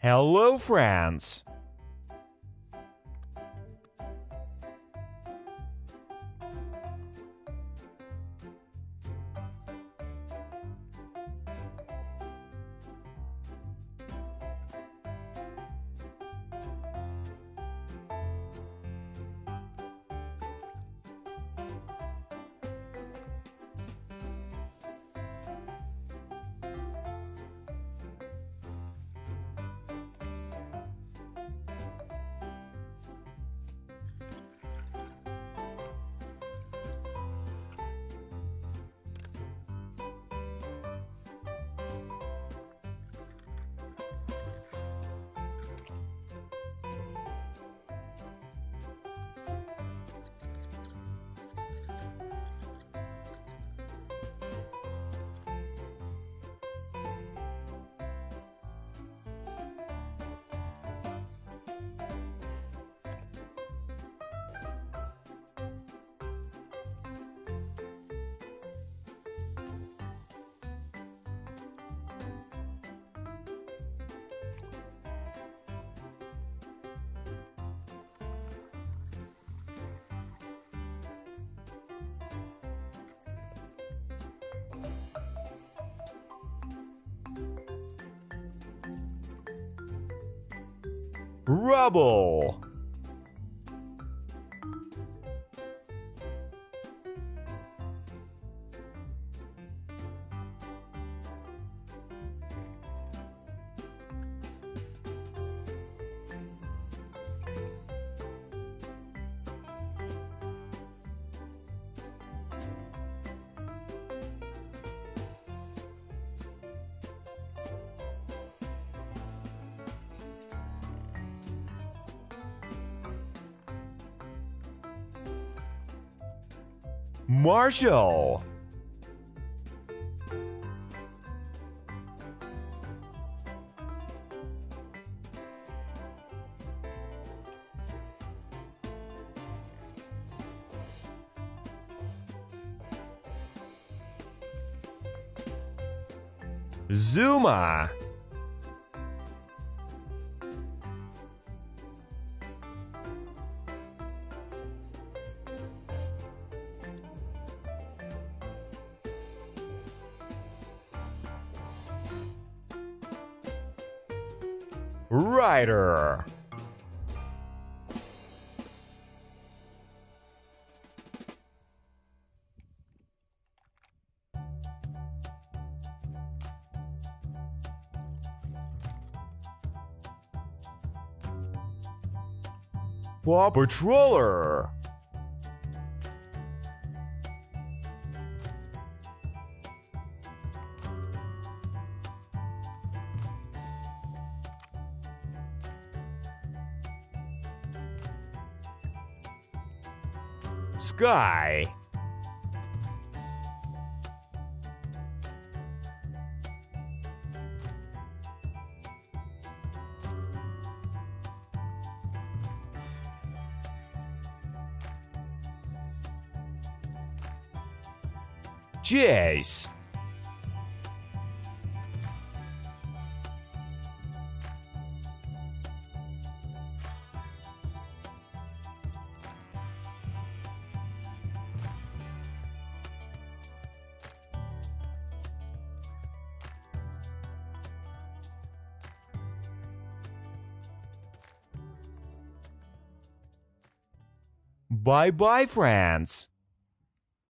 Hello, friends! Rubble! Marshall! Zuma! Ryder! Paw Patroller! Sky! Jace! Bye bye, friends!